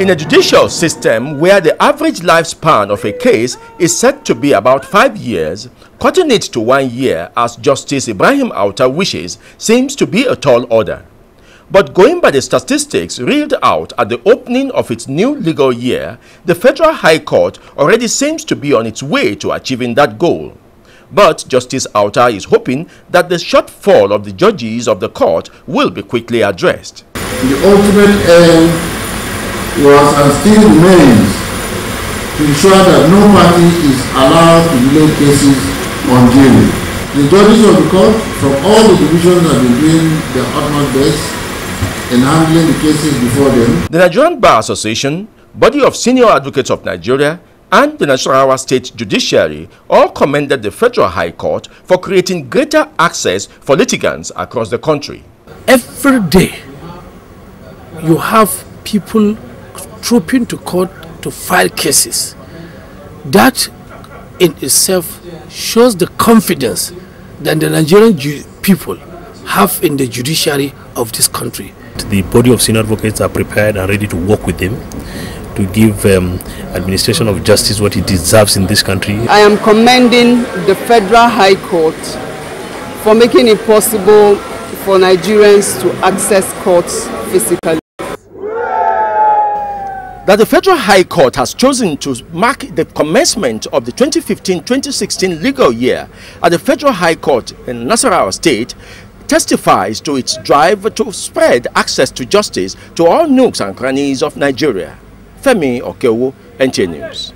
In a judicial system where the average lifespan of a case is said to be about five years, cutting it to one year as Justice Ibrahim Auta wishes seems to be a tall order. But going by the statistics reeled out at the opening of its new legal year, the Federal High Court already seems to be on its way to achieving that goal. But Justice Auta is hoping that the shortfall of the judges of the court will be quickly addressed. The ultimate aim was and still remains to ensure that no party is allowed to delay cases on unduly. The judges of the court from all the divisions have been doing their utmost best in handling the cases before them. The Nigerian Bar Association, body of senior advocates of Nigeria, and the Nasarawa State Judiciary all commended the Federal High Court for creating greater access for litigants across the country. Every day, you have people trooping to court to file cases. That in itself shows the confidence that the Nigerian people have in the judiciary of this country. The body of senior advocates are prepared and ready to work with them to give um, administration of justice what it deserves in this country. I am commending the Federal High Court for making it possible for Nigerians to access courts physically that the Federal High Court has chosen to mark the commencement of the 2015-2016 legal year at the Federal High Court in Nasarawa State testifies to its drive to spread access to justice to all nooks and crannies of Nigeria. Femi Okewo, NTA News.